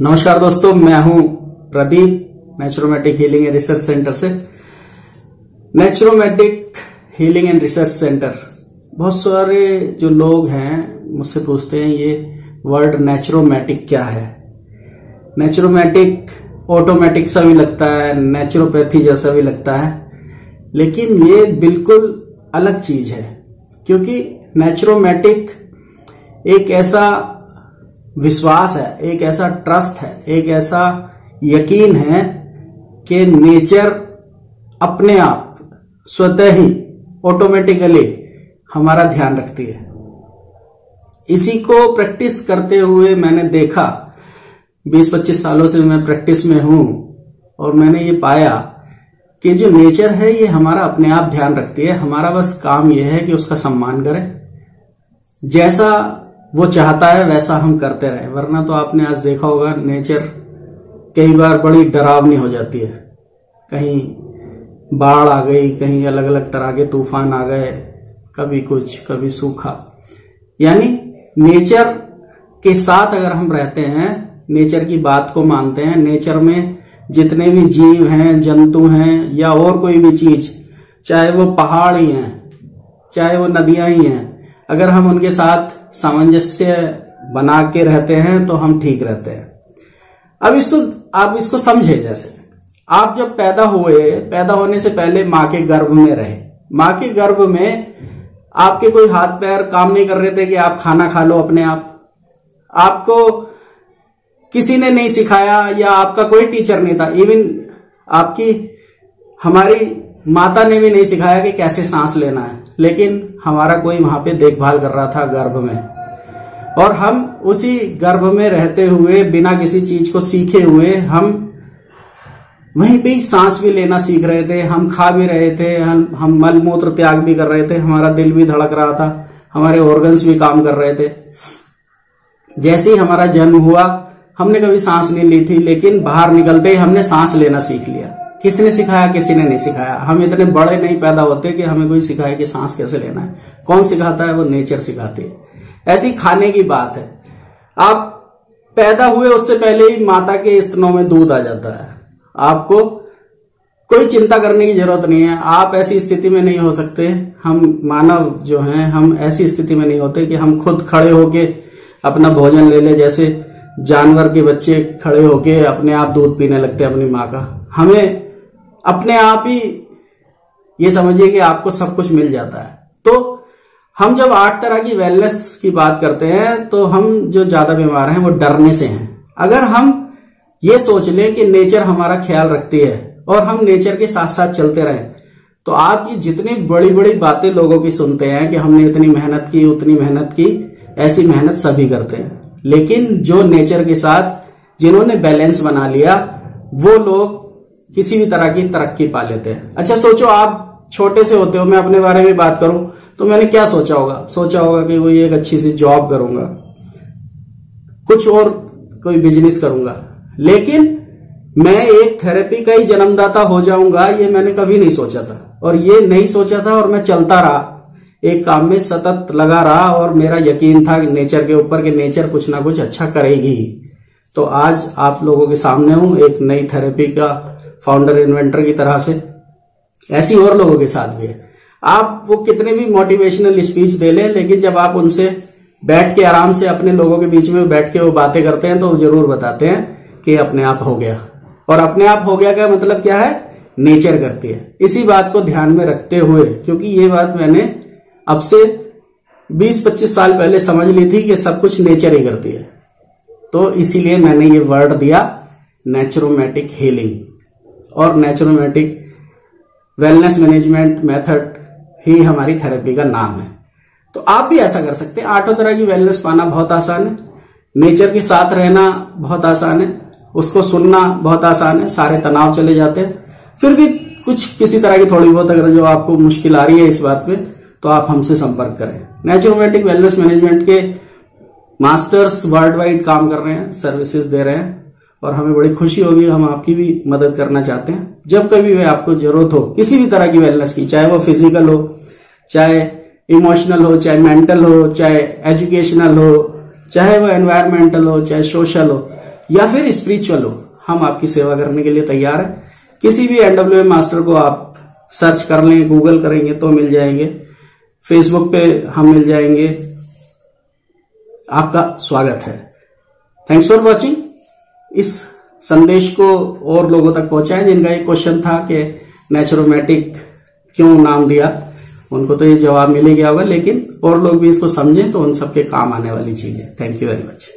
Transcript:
नमस्कार दोस्तों, मैं हूँ Pradeep naturomatic healing and research centre से। Naturomatic healing and research centre बहुत सारे जो लोग हैं, मुझसे पूछते हैं, ये वर्ड नेचुरोमैटिक क्या है? नेचुरोमैटिक ऑटोमेटिक सा भी लगता है नेचुरोपैथी जैसा भी लगता है। लेकिन ये बिल्कुल अलग चीज़ है। क्योंकि नेचुरोमैटिक एक ऐसा विश्वास है, एक ऐसा ट्रस्ट है, एक ऐसा यकीन है कि नेचर अपने आप स्वतः ही ऑटोमेटिकली हमारा ध्यान रखती है। इसी को प्रैक्टिस करते हुए मैंने देखा 20-25 सालों से मैं प्रैक्टिस में हूँ और मैंने ये पाया कि जो नेचर है, ये हमारा अपने आप ध्यान रखती है। हमारा बस काम यह है कि उसका सम्मान करें। जैसा वो चाहता है, वैसा हम करते रहे। वरना तो आपने आज देखा होगा, नेचर कई बार बड़ी डरावनी हो जाती है। कहीं बाढ़ आ गई, कहीं अलग अलग तरह के तूफ़ान आ गए, कभी कुछ, कभी सूखा। यानी नेचर के साथ अगर हम रहते हैं, नेचर की बात को मानते हैं, नेचर में जितने भी जीव हैं, जंतु हैं, या और कोई भी चीज़, चाहे वो पहाड़ ही हैं, चाहे वो नदियाँ ही हैं, अगर हम उनके साथ सामंजस्य बना के रहते हैं तो हम ठीक रहते हैं। अब इसको, आप इसको समझे जैसे, आप जब पैदा हुए, पैदा होने से पहले माँ के गर्भ में रहे। माँ के गर्भ में आपके कोई हाथ पैर काम नहीं कर रहे थे कि आप खाना खा लो अपने आप। आपको किसी ने नहीं सिखाया या आपका कोई टीचर नहीं था। इवन आपकी, हमारी माता ने भी नहीं सिखाया कि कैसे सांस लेना है। लेकिन हमारा कोई वहाँ पे देखभाल कर रहा था गर्भ में। और हम उसी गर्भ में रहते हुए, बिना किसी चीज़ को सीखे हुए, हम वहीं पे सांस भी लेना सीख रहे थे। हम खा भी रहे थे, हम हम मल मूत्र त्याग भी कर रहे थे। हमारा दिल भी धड़क रहा था। हमारे ऑर्गन्स भी काम कर रहे थे। जैसे ही हमारा जन्म हुआ हमने कभी सांस नहीं ली थी, लेकिन बाहर निकलते ही हमने सांस लेना सीख लिया। किसने सिखाया, किसी ने नहीं सिखाया। हम इतने बड़े नहीं पैदा होते कि हमें कोई सिखाए कि सांस कैसे लेना है। कौन सिखाता है? वो नेचर सिखाती है। ऐसी खाने की बात है। आप पैदा हुए उससे पहले ही माता के स्तनों में दूध आ जाता है। आपको कोई चिंता करने की ज़रूरत नहीं है। आप ऐसी स्थिति में नहीं हो सकते। हम मानव जो हैं, हम ऐसी स्थिति में नहीं होते कि हम खुद खड़े होके अपना भोजन ले ले। जैसे जानवर के बच्चे खड़े होके अपने आप दूध पीने लगते हैं अपनी माँ का। हमें अपने आप ही ये समझिए कि आपको सब कुछ मिल जाता है। तो हम जब आठ तरह की वेलनेस की बात करते हैं तो हम जो ज़्यादा बीमार हैं, वो डरने से हैं। अगर हम ये सोच लें कि नेचर हमारा ख्याल रखती है और हम नेचर के साथ साथ चलते रहें तो आप ये जितनी बड़ी बड़ी बातें लोगों की सुनते हैं कि हमने इतनी मेहनत की, उतनी मेहनत की, ऐसी मेहनत सभी करते हैं। लेकिन जो नेचर के साथ जिन्होंने बैलेंस बना लिया, वो लोग किसी भी तरह की तरक्की पा लेते हैं। अच्छा सोचो आप छोटे से होते हो, मैं अपने बारे में बात करूँ तो मैंने क्या सोचा होगा? सोचा होगा कि कोई एक अच्छी सी जॉब करूँगा, कुछ और कोई बिज़नेस करूँगा। लेकिन मैं एक थेरेपी का ही जन्मदाता हो जाऊँगा, ये मैंने कभी नहीं सोचा था। और ये नहीं सोचा था और मैं चलता रहा। एक काम में सतत लगा रहा और मेरा यकीन था नेचर के ऊपर कि नेचर कुछ ना कुछ अच्छा करेगी तो आज आप लोगों के सामने हूँ, एक नई थेरेपी का फाउंडर इन्वेंटर की तरह से। ऐसी और लोगों के साथ भी है। आप वो कितने भी मोटिवेशनल स्पीच दे लें, लेकिन जब आप उनसे बैठ के आराम से अपने लोगों के बीच में बैठ के वो बातें करते हैं तो ज़रूर बताते हैं कि अपने आप हो गया। और अपने आप हो गया का मतलब क्या है? नेचर करती है। इसी बात को ध्यान में रखते हुए, क्योंकि ये बात मैंने अब से 20-25 साल पहले समझ ली थी कि सब कुछ नेचर ही करती है। तो इसीलिए मैंने ये वर्ड दिया नेचुरोमैटिक हीलिंग और नेचुरोमैटिक वेलनेस मैनेजमेंट मेथड ही हमारी थेरेपी का नाम है। तो आप भी ऐसा कर सकते हैं। आठों तरह की वेलनेस पाना बहुत आसान है। नेचर के साथ रहना बहुत आसान है। उसको सुनना बहुत आसान है। सारे तनाव चले जाते हैं। फिर भी कुछ किसी तरह की थोड़ी बहुत अगर जो आपको मुश्किल आ रही है इस बात पे तो आप हमसे संपर्क करें। नेचुरोपैथिक वेलनेस मैनेजमेंट के मास्टर्स वर्ल्ड वाइड काम कर रहे हैं सर्विसेज़ दे रहे हैं, और हमें बड़ी खुशी होगी, हम आपकी भी मदद करना चाहते हैं। जब कभी भी आपको ज़रूरत हो, किसी भी तरह की वेलनेस की, चाहे वो फ़िज़िकल हो, चाहे इमोशनल हो, चाहे मेंटल हो, चाहे एजुकेशनल हो, चाहे वो एनवायरमेंटल हो, चाहे सोशल हो, या फिर स्पिरिचुअल हो, हम आपकी सेवा करने के लिए तैयार है। किसी भी एनडब्ल्यू मास्टर को आप सर्च कर लें गूगल करेंगे तो मिल जाएँगे। फेसबुक पे हम मिल जाएँगे। आपका स्वागत है। थैंक्स फॉर वॉचिंग इस संदेश को और लोगों तक पहुँचाए जिनका एक क्वेश्चन था कि नेचुरोमैटिक क्यों नाम दिया। उनको तो ये जवाब मिल गया होगा, लेकिन और लोग भी इसको समझें तो उन सबके काम आने वाली चीज़ है। Thank you very much